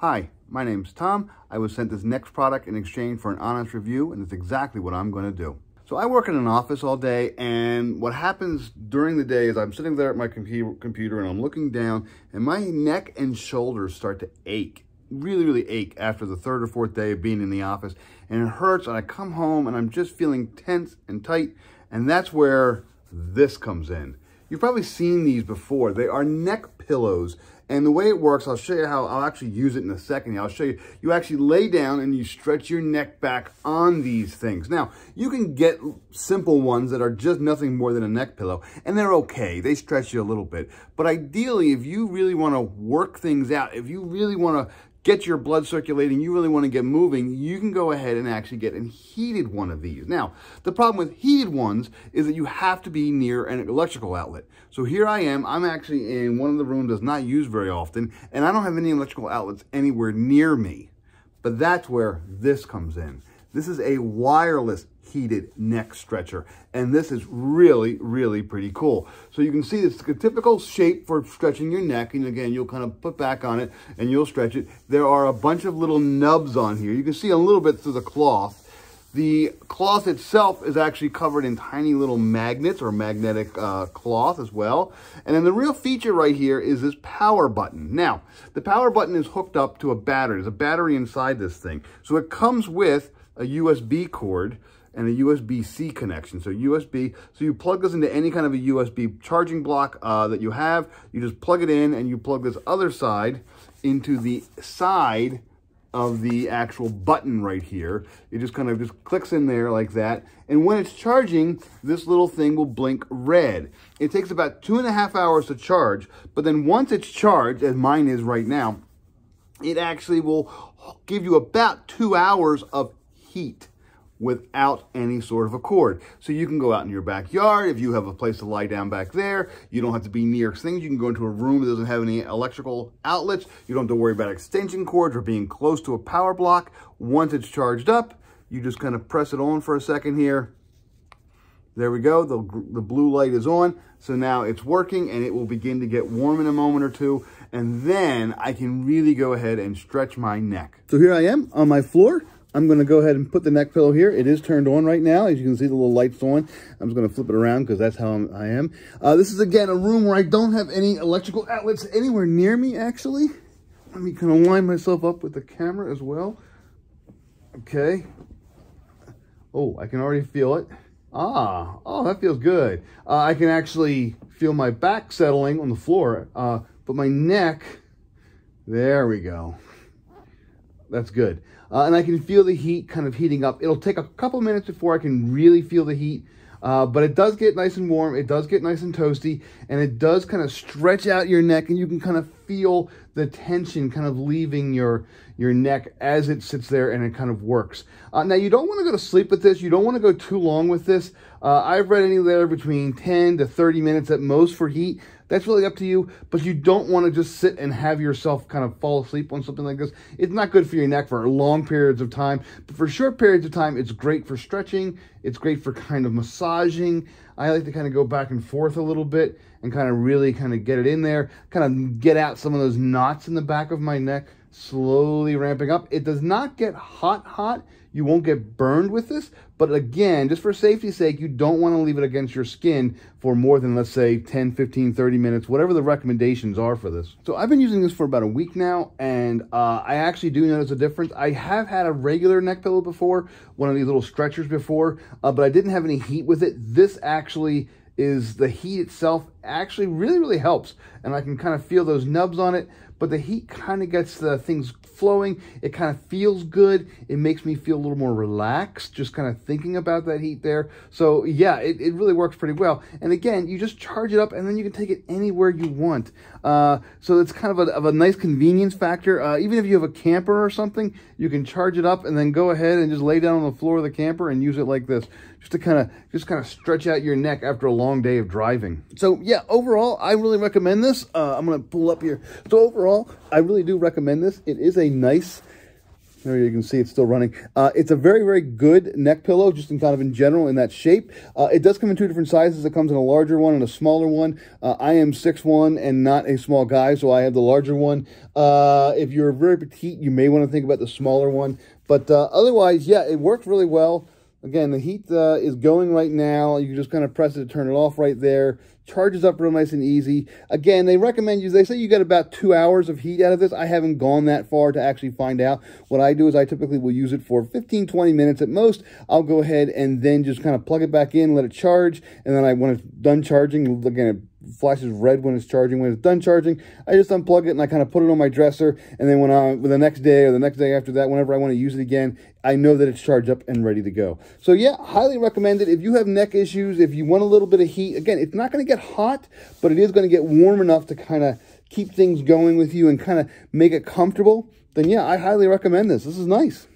Hi, my name's Tom. I was sent this next product in exchange for an honest review, and it's exactly what I'm going to do. So I work in an office all day, and what happens during the day is I'm sitting there at my computer and I'm looking down, and my neck and shoulders start to ache, really, really ache after the third or fourth day of being in the office, and it hurts, and I come home and I'm just feeling tense and tight, and that's where this comes in. You've probably seen these before. They are neck pillows. And the way it works, I'll show you how, I'll actually use it in a second. I'll show you, you actually lay down and you stretch your neck back on these things. Now, you can get simple ones that are just nothing more than a neck pillow, and they're okay. They stretch you a little bit. But ideally, if you really want to work things out, if you really want to get your blood circulating, you really want to get moving, you can go ahead and actually get a heated one of these. Now, the problem with heated ones is that you have to be near an electrical outlet. So here I am, I'm actually in one of the rooms that's not used very often, and I don't have any electrical outlets anywhere near me. But that's where this comes in. This is a wireless heated neck stretcher. And this is really, really pretty cool. So you can see it's a typical shape for stretching your neck. And again, you'll kind of put back on it and you'll stretch it. There are a bunch of little nubs on here. You can see a little bit through the cloth. The cloth itself is actually covered in tiny little magnets or magnetic uh, cloth as well. And then the real feature right here is this power button. Now, the power button is hooked up to a battery. There's a battery inside this thing. So it comes with a USB cord and a USB-C connection. So USB, so you plug this into any kind of a USB charging block uh, that you have. You just plug it in and you plug this other side into the side of the actual button right here. It just kind of just clicks in there like that. And when it's charging, this little thing will blink red. It takes about two and a half hours to charge, but then once it's charged, as mine is right now, it actually will give you about two hours of heat without any sort of a cord. So you can go out in your backyard. If you have a place to lie down back there, you don't have to be near things. You can go into a room that doesn't have any electrical outlets. You don't have to worry about extension cords or being close to a power block. Once it's charged up, you just kind of press it on for a second here. There we go. The, the blue light is on. So now it's working and it will begin to get warm in a moment or two. And then I can really go ahead and stretch my neck. So here I am on my floor. I'm going to go ahead and put the neck pillow here. It is turned on right now. As you can see, the little light's on. I'm just going to flip it around because that's how I'm, I am. Uh, this is, again, a room where I don't have any electrical outlets anywhere near me, actually. Let me kind of line myself up with the camera as well. Okay. Oh, I can already feel it. Ah, oh, that feels good. Uh, I can actually feel my back settling on the floor, uh, but my neck, there we go. That's good. Uh, and I can feel the heat kind of heating up. It'll take a couple minutes before I can really feel the heat, uh, but it does get nice and warm. It does get nice and toasty, and it does kind of stretch out your neck, and you can kind of feel the tension kind of leaving your, your neck as it sits there and it kind of works. Uh, now, you don't want to go to sleep with this. You don't want to go too long with this. Uh, I've read anywhere between 10 to 30 minutes at most for heat. That's really up to you, but you don't want to just sit and have yourself kind of fall asleep on something like this. It's not good for your neck for long periods of time, but for short periods of time, it's great for stretching. It's great for kind of massaging. I like to kind of go back and forth a little bit and kind of really kind of get it in there, kind of get out some of those knots in the back of my neck, slowly ramping up. It does not get hot, hot. You won't get burned with this, but again, just for safety's sake, you don't want to leave it against your skin for more than, let's say, 10, 15, 30 minutes, whatever the recommendations are for this. So I've been using this for about a week now, and uh, I actually do notice a difference. I have had a regular neck pillow before, one of these little stretchers before, uh, but I didn't have any heat with it. This actually is the heat itself actually really, really helps. And I can kind of feel those nubs on it, but the heat kind of gets the things flowing. It kind of feels good. It makes me feel a little more relaxed, just kind of thinking about that heat there. So yeah, it, it really works pretty well. And again, you just charge it up and then you can take it anywhere you want. Uh, so it's kind of a, of a nice convenience factor. Uh, even if you have a camper or something, you can charge it up and then go ahead and just lay down on the floor of the camper and use it like this, just to kind of just kind of stretch out your neck after a long day of driving. So yeah, overall, I really recommend this. Uh, I'm going to pull up here. So overall, I really do recommend this. It is a nice There you can see it's still running. Uh, it's a very, very good neck pillow, just in kind of in general in that shape. Uh, it does come in two different sizes. It comes in a larger one and a smaller one. Uh, I am 6'1 and not a small guy, so I have the larger one. Uh, if you're very petite, you may want to think about the smaller one. But uh, otherwise, yeah, it works really well. Again, the heat uh, is going right now. You just kind of press it to turn it off right there. Charges up real nice and easy. Again, they recommend you, they say you get about two hours of heat out of this. I haven't gone that far to actually find out. What I do is I typically will use it for 15, 20 minutes at most. I'll go ahead and then just kind of plug it back in, let it charge. And then I, when it's done charging, again, it flashes red when it's charging. When it's done charging, I just unplug it and I kind of put it on my dresser. And then when I, the next day or the next day after that, whenever I want to use it again, I know that it's charged up and ready to go. So yeah, highly recommend it. If you have neck issues, if you want a little bit of heat, again, it's not going to hot, but it is going to get warm enough to kind of keep things going with you and kind of make it comfortable, then yeah, I highly recommend this. This is nice.